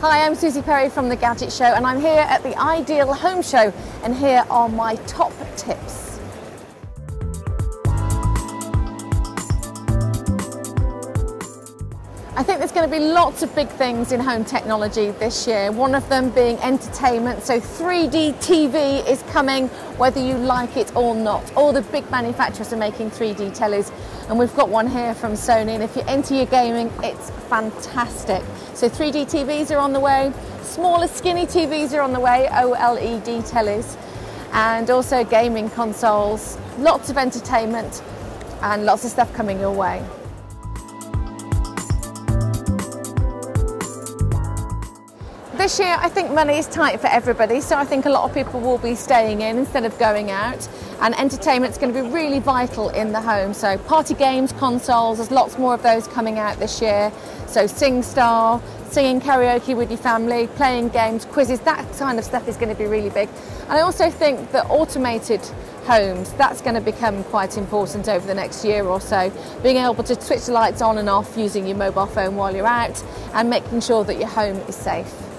Hi, I'm Suzi Perry from The Gadget Show, and I'm here at the Ideal Home Show, and here are my top tips. I think there's going to be lots of big things in home technology this year. One of them being entertainment. So 3D TV is coming whether you like it or not. All the big manufacturers are making 3D tellies and we've got one here from Sony and if you're into your gaming it's fantastic. So 3D TVs are on the way, smaller skinny TVs are on the way, OLED tellies and also gaming consoles, lots of entertainment and lots of stuff coming your way. This year, I think money is tight for everybody, so I think a lot of people will be staying in instead of going out. And entertainment's going to be really vital in the home. So, party games, consoles, there's lots more of those coming out this year. So, SingStar, singing karaoke with your family, playing games, quizzes, that kind of stuff is going to be really big. And I also think that automated homes, that's going to become quite important over the next year or so. Being able to switch the lights on and off using your mobile phone while you're out and making sure that your home is safe.